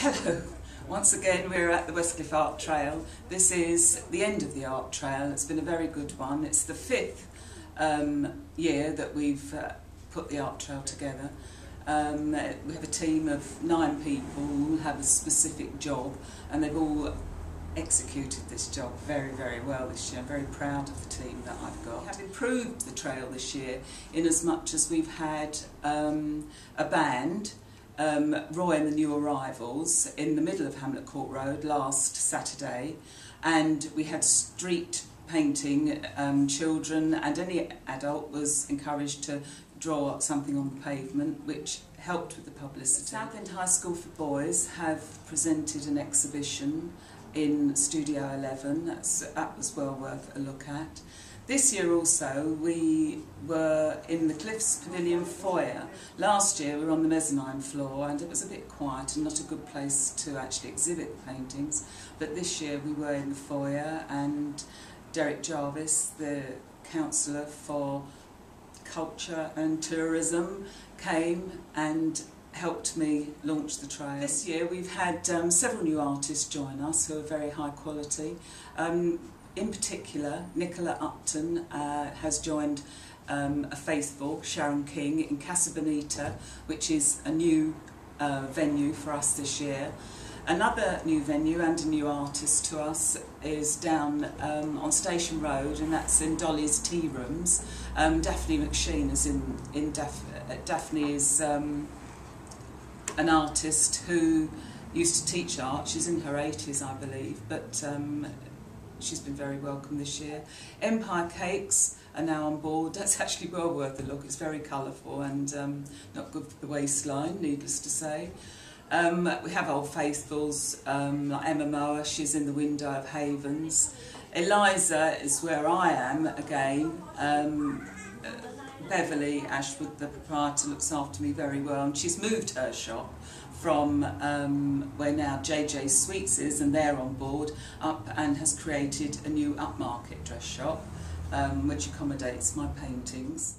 Hello. Once again, we're at the Westcliff Art Trail. This is the end of the art trail. It's been a very good one. It's the fifth um, year that we've uh, put the art trail together. Um, we have a team of nine people who have a specific job and they've all executed this job very, very well this year. I'm very proud of the team that I've got. We have improved the trail this year in as much as we've had um, a band um, Roy and the New Arrivals in the middle of Hamlet Court Road last Saturday and we had street painting um, children and any adult was encouraged to draw something on the pavement which helped with the publicity. Southend High School for Boys have presented an exhibition in Studio 11, That's, that was well worth a look at. This year also we were in the Cliffs Pavilion foyer. Last year we were on the mezzanine floor and it was a bit quiet and not a good place to actually exhibit the paintings. But this year we were in the foyer and Derek Jarvis, the councillor for culture and tourism, came and helped me launch the trail. This year we've had um, several new artists join us who are very high quality. Um, in particular, Nicola Upton uh, has joined um, a faithful, Sharon King, in Casa Bonita, which is a new uh, venue for us this year. Another new venue and a new artist to us is down um, on Station Road, and that's in Dolly's Tea Rooms. Um, Daphne McSheen is in, in Daph Daphne is um, an artist who used to teach art. She's in her 80s, I believe, but um, she's been very welcome this year. Empire Cakes are now on board. That's actually well worth a look. It's very colourful and um, not good for the waistline, needless to say. Um, we have Old Faithfuls, um, like Emma Moa, she's in the window of Havens. Eliza is where I am again. Um, Beverly Ashwood, the proprietor, looks after me very well and she's moved her shop from um, where now JJ Sweets is and they're on board up and has created a new upmarket dress shop um, which accommodates my paintings.